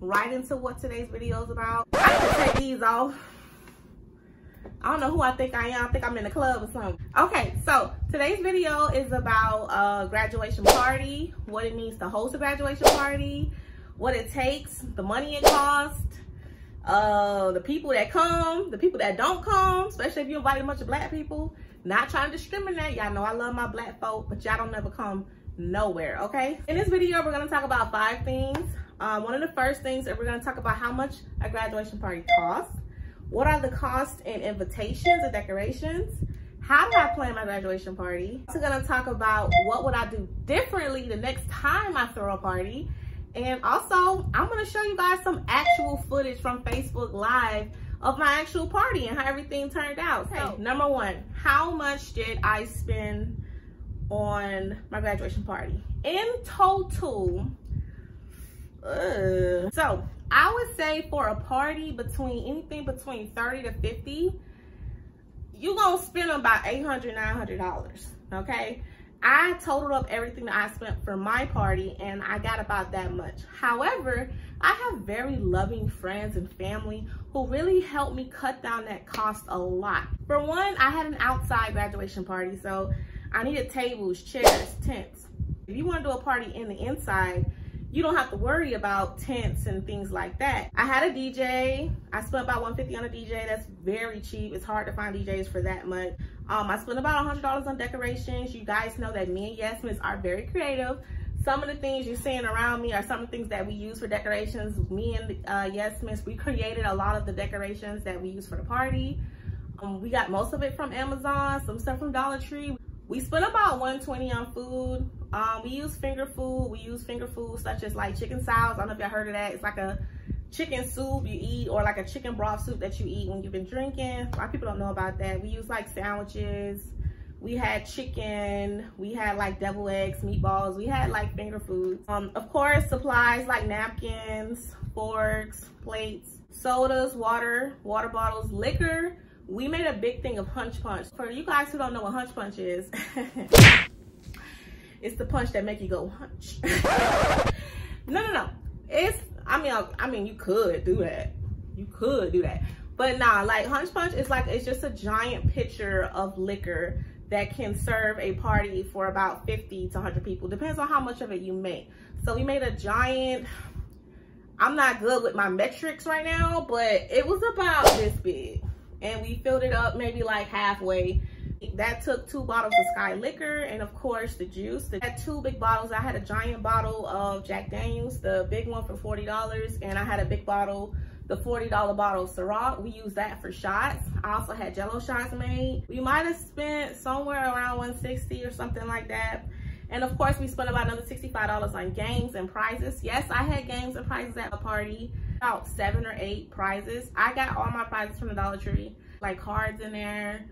right into what today's video is about. I can take these off. I don't know who I think I am. I think I'm in the club or something. Okay, so today's video is about a graduation party, what it means to host a graduation party, what it takes, the money it costs, uh, the people that come, the people that don't come, especially if you invite a bunch of black people. Not trying to discriminate. Y'all know I love my black folk, but y'all don't never come nowhere, okay? In this video, we're gonna talk about five things. Um, one of the first things that we're gonna talk about how much a graduation party costs. What are the costs and invitations and decorations? How do I plan my graduation party? Also gonna talk about what would I do differently the next time I throw a party. And also, I'm gonna show you guys some actual footage from Facebook Live of my actual party and how everything turned out. So, number one, how much did I spend on my graduation party? In total, so I would say for a party between anything between 30 to 50, you're gonna spend about 800 $900, okay? I totaled up everything that I spent for my party and I got about that much. However, I have very loving friends and family who really helped me cut down that cost a lot. For one, I had an outside graduation party, so I needed tables, chairs, tents. If you wanna do a party in the inside, you don't have to worry about tents and things like that. I had a DJ. I spent about 150 on a DJ. That's very cheap. It's hard to find DJs for that much. Um, I spent about $100 on decorations. You guys know that me and Yass Miss are very creative. Some of the things you're seeing around me are some of the things that we use for decorations. Me and uh, Yass Miss, we created a lot of the decorations that we use for the party. Um, we got most of it from Amazon, some stuff from Dollar Tree. We spent about 120 on food. Um, we use finger food. We use finger food such as like chicken salads. I don't know if y'all heard of that. It's like a chicken soup you eat or like a chicken broth soup that you eat when you've been drinking. A lot of people don't know about that. We use like sandwiches. We had chicken. We had like devil eggs, meatballs. We had like finger foods. Um, of course, supplies like napkins, forks, plates, sodas, water, water bottles, liquor, we made a big thing of hunch punch. For you guys who don't know what hunch punch is, it's the punch that make you go hunch. no, no, no. It's, I mean, uh, I, mean, you could do that. You could do that. But nah, like hunch punch is like, it's just a giant pitcher of liquor that can serve a party for about 50 to 100 people. Depends on how much of it you make. So we made a giant, I'm not good with my metrics right now, but it was about this big and we filled it up maybe like halfway. That took two bottles of Skyy Liquor and of course the juice. Had two big bottles. I had a giant bottle of Jack Daniels, the big one for $40 and I had a big bottle the $40 bottle of Ciroc. We used that for shots. I also had jello shots made. We might have spent somewhere around 160 or something like that. And of course, we spent about another $65 on games and prizes. Yes, I had games and prizes at the party about seven or eight prizes. I got all my prizes from the Dollar Tree, like cards in there,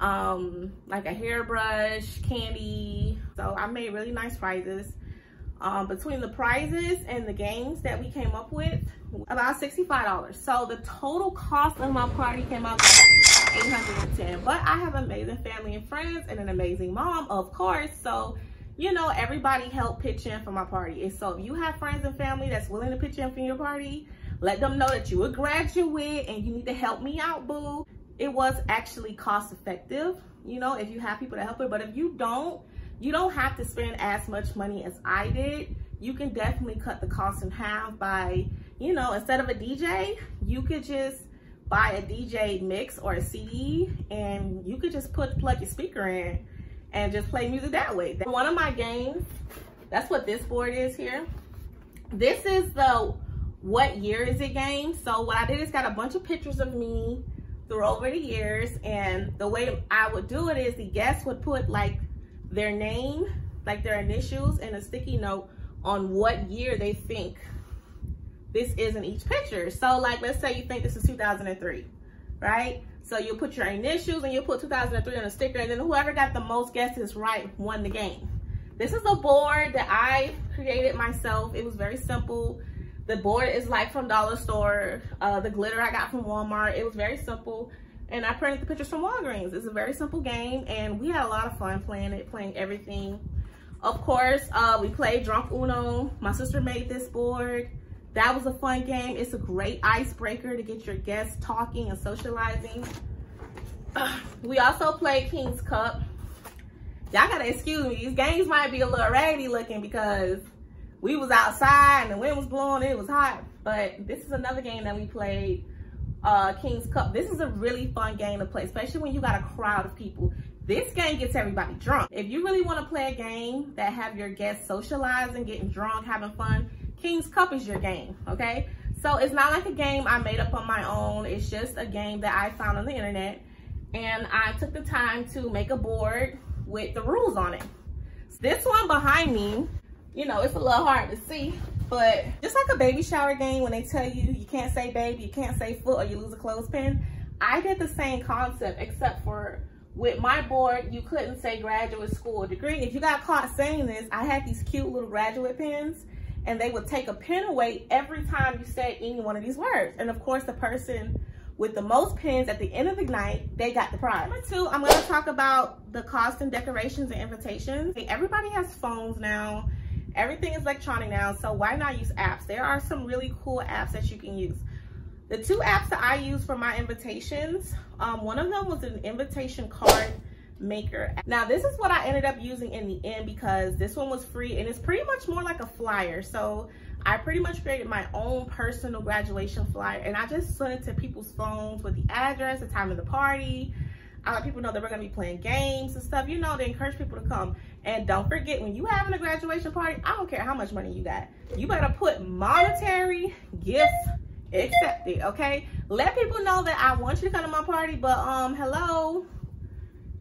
um, like a hairbrush, candy. So I made really nice prizes. Um, between the prizes and the games that we came up with, about $65. So the total cost of my party came out to 810 But I have amazing family and friends and an amazing mom, of course. So you know, everybody helped pitch in for my party. And so if you have friends and family that's willing to pitch in for your party, let them know that you a graduate and you need to help me out, boo. It was actually cost effective, you know, if you have people to help you. But if you don't, you don't have to spend as much money as I did. You can definitely cut the cost in half by, you know, instead of a DJ, you could just buy a DJ mix or a CD and you could just put plug your speaker in and just play music that way. One of my games, that's what this board is here. This is the what year is it game. So what I did is got a bunch of pictures of me through over the years. And the way I would do it is the guests would put like their name, like their initials and a sticky note on what year they think this is in each picture. So like, let's say you think this is 2003, right? So you'll put your initials and you'll put 2003 on a sticker and then whoever got the most guesses right won the game. This is a board that I created myself. It was very simple. The board is like from Dollar Store. Uh, the glitter I got from Walmart. It was very simple. And I printed the pictures from Walgreens. It's a very simple game. And we had a lot of fun playing it, playing everything. Of course, uh, we played Drunk Uno. My sister made this board. That was a fun game. It's a great icebreaker to get your guests talking and socializing. we also played King's Cup. Y'all gotta excuse me. These games might be a little raggedy looking because we was outside and the wind was blowing, it was hot. But this is another game that we played, uh, King's Cup. This is a really fun game to play, especially when you got a crowd of people. This game gets everybody drunk. If you really wanna play a game that have your guests socializing, getting drunk, having fun, King's Cup is your game, okay? So it's not like a game I made up on my own. It's just a game that I found on the internet. And I took the time to make a board with the rules on it. This one behind me, you know, it's a little hard to see, but just like a baby shower game when they tell you you can't say baby, you can't say foot or you lose a clothespin, I did the same concept except for with my board, you couldn't say graduate school degree. If you got caught saying this, I had these cute little graduate pins and they would take a pin away every time you said any one of these words. And of course, the person with the most pins at the end of the night, they got the prize. Number two, I'm gonna talk about the cost and decorations and invitations. Everybody has phones now. Everything is electronic now, so why not use apps? There are some really cool apps that you can use. The two apps that I use for my invitations, um, one of them was an invitation card maker. Now this is what I ended up using in the end because this one was free and it's pretty much more like a flyer. So I pretty much created my own personal graduation flyer and I just sent it to people's phones with the address, the time of the party. I let people know that we're gonna be playing games and stuff, you know, to encourage people to come. And don't forget, when you having a graduation party, I don't care how much money you got. You better put monetary gifts accepted, okay? Let people know that I want you to come to my party, but um, hello,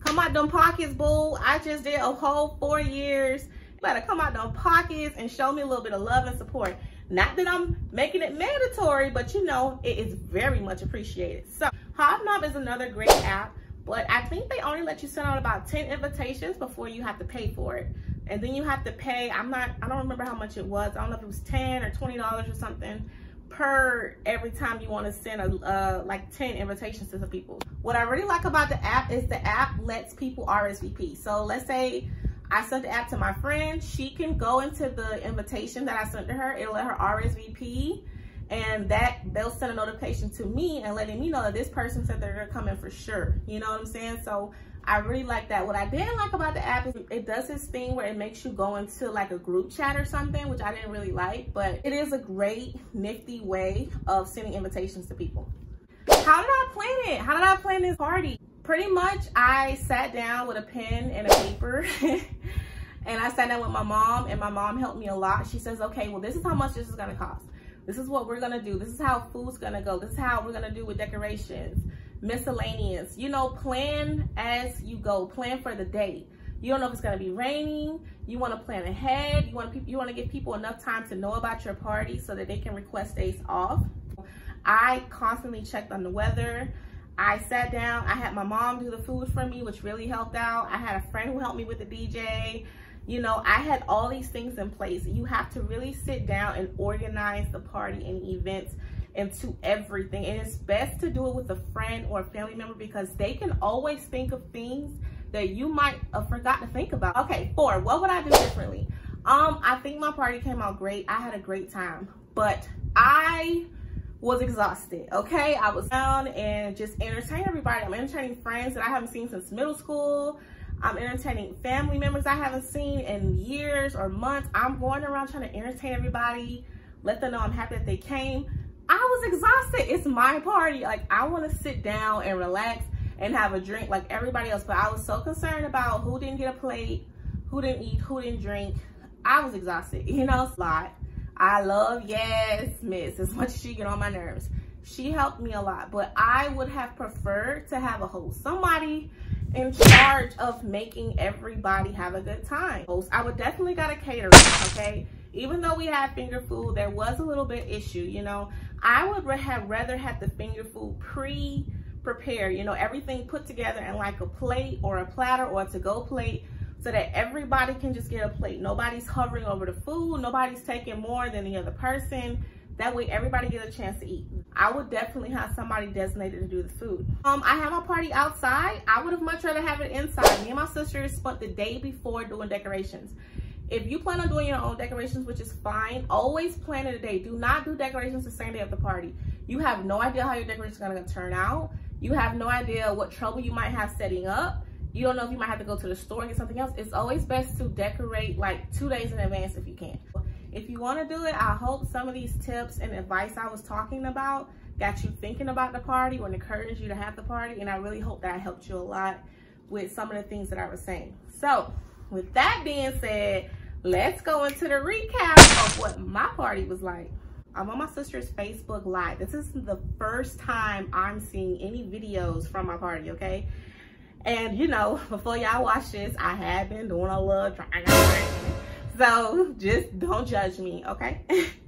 Come out them pockets, boo. I just did a whole four years. You better come out them pockets and show me a little bit of love and support. Not that I'm making it mandatory, but you know, it is very much appreciated. So Hobnob is another great app, but I think they only let you send out about 10 invitations before you have to pay for it. And then you have to pay, I'm not, I don't remember how much it was. I don't know if it was 10 or $20 or something per every time you want to send a uh, like 10 invitations to some people. What I really like about the app is the app lets people RSVP. So let's say I sent the app to my friend, she can go into the invitation that I sent to her, it'll let her RSVP and that they'll send a notification to me and letting me know that this person said they're coming for sure. You know what I'm saying? So I really like that. What I didn't like about the app is it does this thing where it makes you go into like a group chat or something, which I didn't really like, but it is a great nifty way of sending invitations to people. How did I plan it? How did I plan this party? Pretty much I sat down with a pen and a paper and I sat down with my mom and my mom helped me a lot. She says, okay, well, this is how much this is gonna cost. This is what we're gonna do. This is how food's gonna go. This is how we're gonna do with decorations miscellaneous. You know, plan as you go. Plan for the day. You don't know if it's gonna be raining. You wanna plan ahead. You wanna, you wanna give people enough time to know about your party so that they can request days off. I constantly checked on the weather. I sat down, I had my mom do the food for me, which really helped out. I had a friend who helped me with the DJ. You know, I had all these things in place. You have to really sit down and organize the party and events into everything. And it's best to do it with a friend or a family member because they can always think of things that you might have forgot to think about. Okay, four, what would I do differently? Um, I think my party came out great. I had a great time, but I was exhausted, okay? I was down and just entertaining everybody. I'm entertaining friends that I haven't seen since middle school. I'm entertaining family members I haven't seen in years or months. I'm going around trying to entertain everybody, let them know I'm happy that they came. I was exhausted. It's my party. Like I want to sit down and relax and have a drink like everybody else. But I was so concerned about who didn't get a plate, who didn't eat, who didn't drink. I was exhausted. You know, a lot. I love yes, miss, as much as she get on my nerves. She helped me a lot, but I would have preferred to have a host, somebody in charge of making everybody have a good time. Host, I would definitely got a caterer, okay? Even though we had finger food, there was a little bit issue, you know. I would have rather had the finger food pre-prepared, you know, everything put together in like a plate or a platter or a to-go plate so that everybody can just get a plate. Nobody's hovering over the food. Nobody's taking more than the other person. That way everybody gets a chance to eat. I would definitely have somebody designated to do the food. Um, I have my party outside. I would have much rather have it inside. Me and my sisters spent the day before doing decorations. if you plan on doing your own decorations, which is fine, always plan it a day. Do not do decorations the same day of the party. You have no idea how your decorations are gonna turn out. You have no idea what trouble you might have setting up. You don't know if you might have to go to the store and get something else. It's always best to decorate like two days in advance if you can. If you wanna do it, I hope some of these tips and advice I was talking about got you thinking about the party or encouraged you to have the party. And I really hope that helped you a lot with some of the things that I was saying. So with that being said, let's go into the recap of what my party was like. I'm on my sister's Facebook Live. This is the first time I'm seeing any videos from my party, okay? And you know, before y'all watch this, I have been doing a little. So just don't judge me, okay?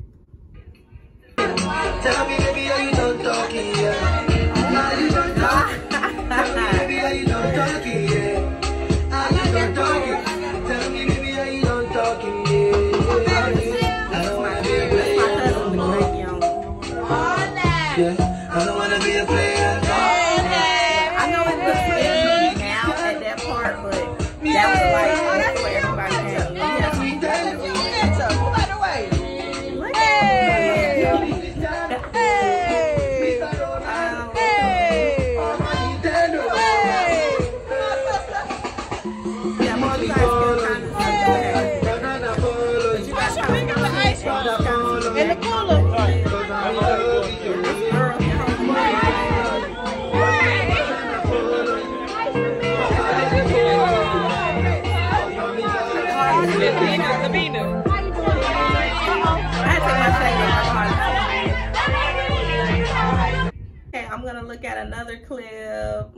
look at another clip.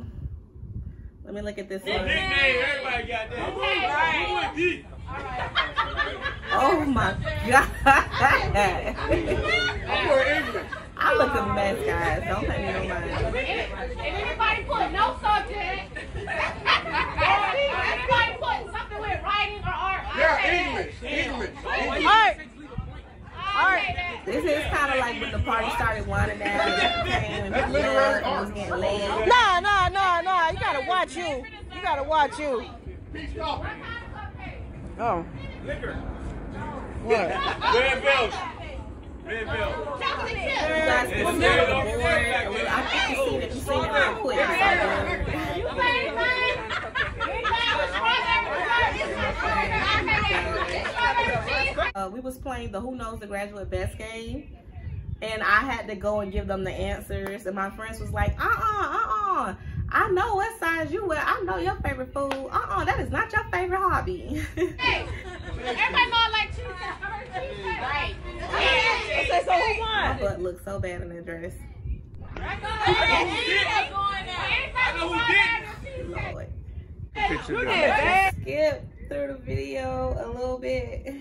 Let me look at this one. Everybody got that. Oh my god. I look a mess, guys. Don't pay me no mind. If anybody put no subject, everybody put something with writing or art. Yeah, English. English. Art. This is kind of like when the party started winding down and was getting laid. Nah, nah, nah, nah. You gotta watch you. You gotta watch you. Oh. Liquor. What? Red Bell. Red Bell. You guys can see the board. I think you seen it. You seen it real quick. You ready, uh, we was playing the Who Knows the Graduate Best game. And I had to go and give them the answers. And my friends was like, uh-uh, uh-uh. I know what size you wear. I know your favorite food. Uh-uh, that is not your favorite hobby. hey, everybody know I like cheese. Right. Okay, so who won? My butt looks so bad in that dress. I know who did. Lord. Who did, Skip through the video a little bit.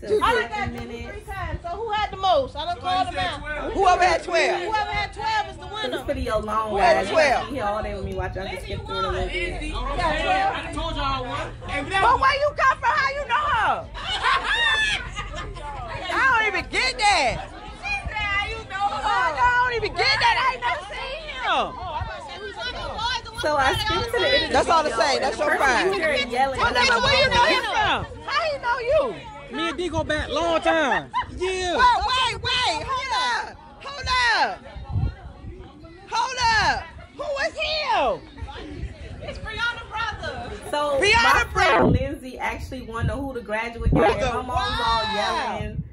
So I done got you three times. So who had the most? I don't call them out. Whoever had 12. Whoever had 12 is the winner. This video long, Who had 12? You all day with me watching. I just skip through it a little bit. You got 12? I told y'all one. But where you come from? How you know her? I don't even get that. How you know her? Oh, I don't even get that. I ain't never seen him. Oh, so I skipped to the end That's all to say. That's your crime. Yelling. Well, where you know him from? How he know you? Me and D go back long time. Yeah. Wait, wait, wait. Hold up. Hold up. Hold up. Who is him? It's Brianna brother. So Brianna my friend Lindsay actually won the Who the Graduate game. My mom's all yelling.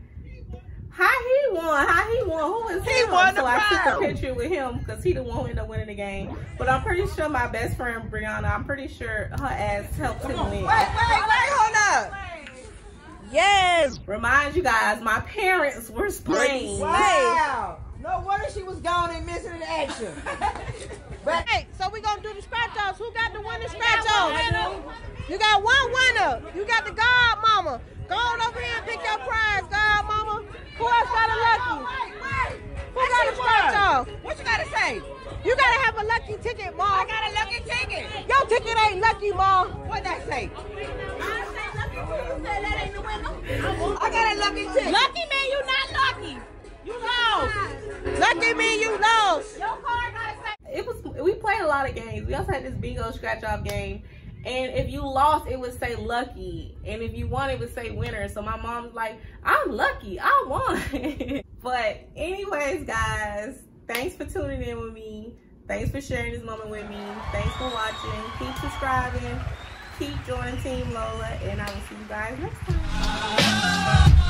How he won? How he won? Who is he him? Won so I took a picture with him because he the one who ended up winning the game. But I'm pretty sure my best friend Brianna, I'm pretty sure her ass helped him win. Wait, wait, wait, hold up. Yes. Remind you guys, my parents were playing. Wow. No wonder she was gone and missing in action. but hey, so we gonna do the scratch offs. Who got the winning scratch offs? You got one winner. You got the God Mama. Go on over here and pick your prize, God Mama. Who else got a lucky? Who got a scratch off? What you gotta say? You gotta have a lucky ticket, Mom. I got a lucky ticket. Your ticket ain't lucky, Mom. What that say? I got a lucky ticket. Lucky man, you not lucky. You lost. Lucky me, you lost. Your card gotta say. It was. We played a lot of games. We also had this bingo scratch off game. And if you lost, it would say lucky. And if you won, it would say winner. So my mom's like, I'm lucky. I won. but anyways, guys, thanks for tuning in with me. Thanks for sharing this moment with me. Thanks for watching. Keep subscribing. Keep joining Team Lola. And I will see you guys next time.